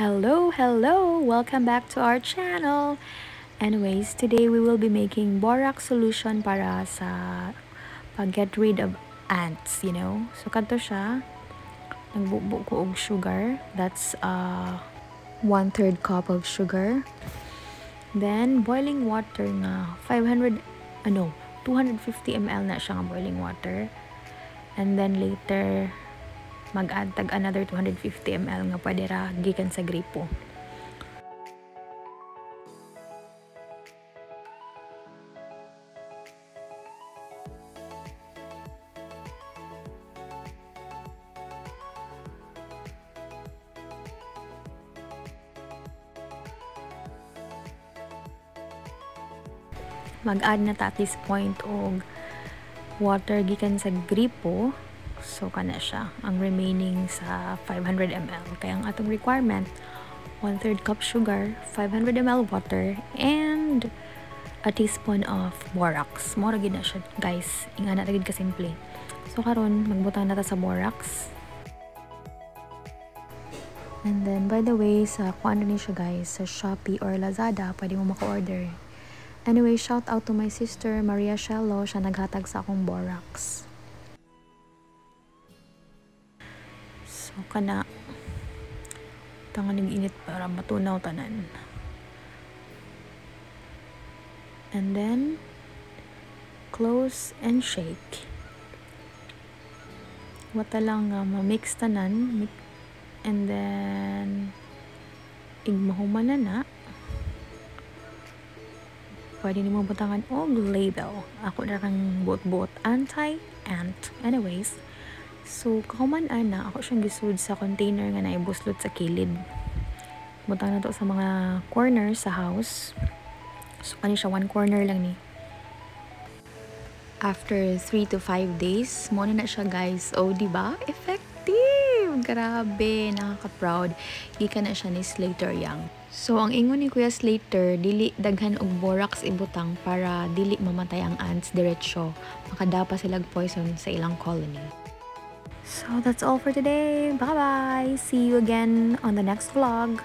Hello, hello! Welcome back to our channel! Anyways, today we will be making borax solution para sa pag-get rid of ants, you know? So, kanto siya. Nagbubo og sugar. That's uh, one-third cup of sugar. Then, boiling water nga 500, ano, 250 ml na siya nga boiling water. And then later, mag-add tag another 250 ml nga pwede ra gikan sa gripo. Mag-add na ta at this point og water gikan sa gripo So, kana siya. Ang remaining sa 500 ml. Kaya ang atong requirement, 1 3 cup sugar, 500 ml water, and a teaspoon of borax. Mora na siya, guys. Inga na ka simple. So, karon magbutang na ta sa borax. And then, by the way, sa kung ano ni siya guys, sa Shopee or Lazada, pwede mo maka-order. Anyway, shout out to my sister, Maria Shello. Siya naghatag sa akong borax. So, kana tangan ng init para matunaw tanan. And then, close and shake. Wata lang uh, ma-mix tanan. And then, igmahuman na na. Pwede ni mo butangan og label. Ako na kang buot-buot anti-ant. Anyways, So, kahuman ana, ako siyang gisud sa container nga naibuslot sa kilid. Butang na to sa mga corner sa house. So, kani siya, one corner lang ni. After 3 to 5 days, mo na siya guys. Oh, di ba? Effective! Grabe, nakaka-proud. Ika na siya ni Slater Young. So, ang ingon ni Kuya Slater, dili daghan og borax ibutang para dili mamatay ang ants diretsyo. Makadapa silag poison sa ilang colony. So that's all for today. Bye bye. See you again on the next vlog.